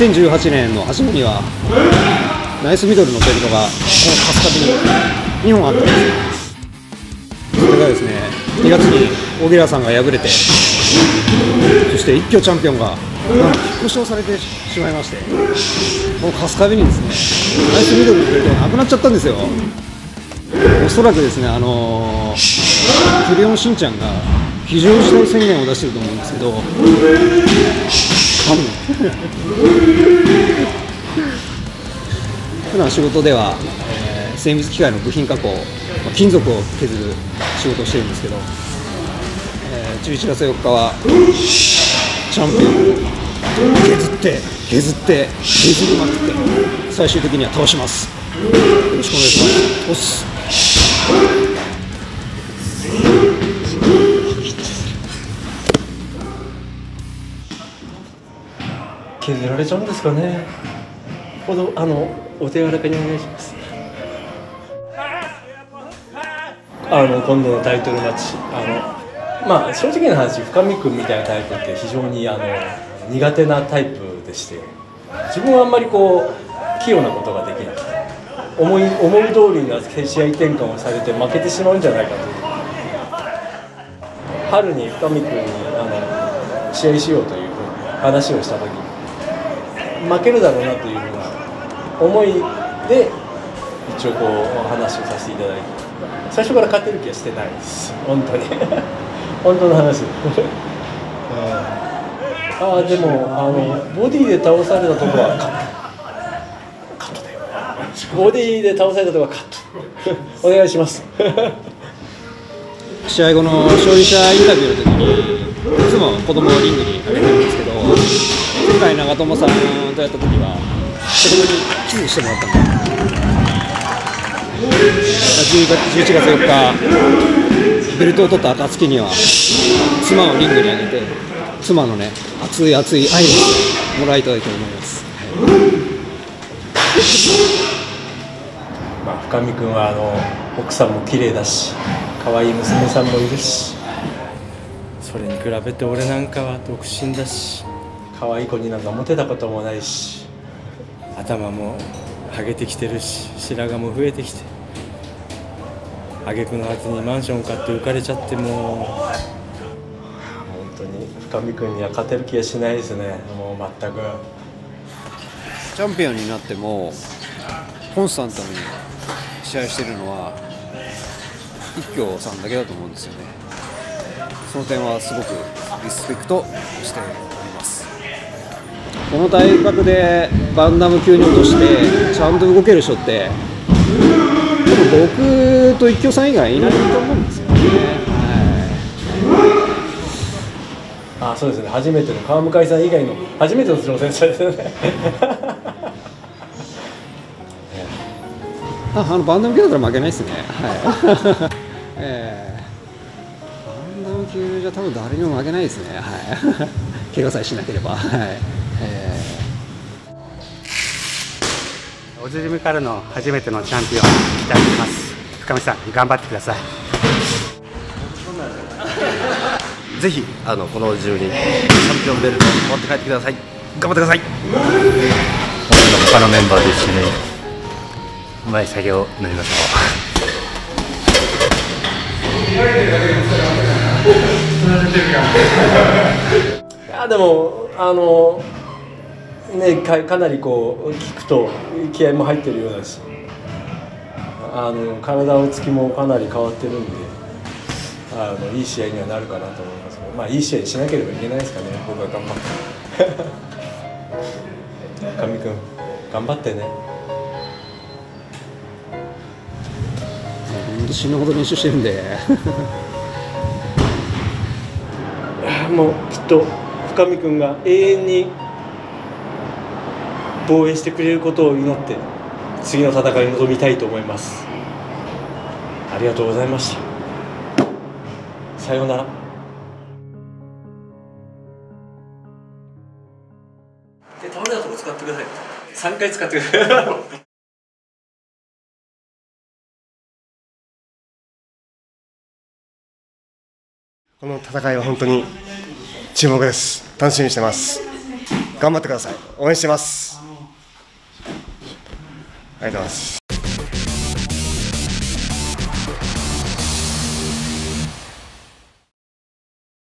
2018年の初めにはナイスミドルのベルトがこの春日部に2本あったんですそれがですね2月に小木さんが敗れてそして一挙チャンピオンが復唱されてしまいましてこの春日部にですねナイスミドルのベルトがなくなっちゃったんですよ。おそらくですねあのー、クレヨンしんちゃんが非常事態宣言を出してると思うんですけど多分普段仕事では、えー、精密機械の部品加工、まあ、金属を削る仕事をしてるんですけど、えー、11月4日はチャンピオンを削って削って削りまくって最終的には倒します。よろしくお願いします。削られちゃうんですかね。ほどあのお手柔らかにお願いします。あの今度のタイトルマッチあのまあ正直な話深見君みたいなタイプって非常にあの苦手なタイプでして自分はあんまりこう器用なことができなくて思い思い通りな試合転換をされて負けてしまうんじゃないかという。春に深見君にあの試合しようという話をした時に負けるだろうなというふうな思いで一応こう話をさせていただいて。最初から勝てる気はしてないです。本当に。本当の話ああでもあの ボディで倒されたとこはカット。カットだよボディで倒されたとこはカット。お願いします。試合後の勝利者インタビューの時にいつも子供をリングに上げてるんですけど前回長友さんとやった時は子供にキスしてもらったんで11月4日ベルトを取った暁には妻をリングに上げて妻のね熱い熱い愛をもらいたいと思います、まあ、深見君はあの奥さんも綺麗だし可愛い娘さんもいるし。それに比べて俺なんかは独身だし。可愛い子になんかモテたこともないし。頭もハゲてきてるし白髪も増えてきて。挙句の果てにマンション買って浮かれちゃってもう。本当に深見君には勝てる気がしないですね。もう全く。チャンピオンになってもコンスタントに試合してるのは一挙さんだけだと思うんですよねその点はすごくリスペクトしております。この体格でバンダム級に落としてちゃんと動ける人って僕と一挙さん以外いないと思うんですよね、はい、あそうですね。初めての川向さん以外の初めての挑戦者ですよね。ああのバンダム級だったら負けないですね。はい。えー、バンダム級じゃ多分誰にも負けないですね。はい。怪我さえしなければ。はい。えー、おじみからの初めてのチャンピオン期待してます。深見さん頑張ってください。ぜひあのこの十にチャンピオンベルト持って帰ってください。頑張ってください。他のメンバーと一緒にうまい作業を飲みましょういやでもあのねかかなりこう聞くと気合も入ってるようだしあの体のつきもかなり変わってるんであのいい試合にはなるかなと思いますまあいい試合にしなければいけないですかね僕は頑張って。上君頑張ってね。死ぬほど練習してるんでもうきっと深見君が永遠に防衛してくれることを祈って次の戦いに臨みたいと思います。ありがとうございました。さようなら。倒れたとこ使ってください3回使ってください。この戦いは本当に注目です。楽しみにしてます。頑張ってください。応援してます。ありがとうございます。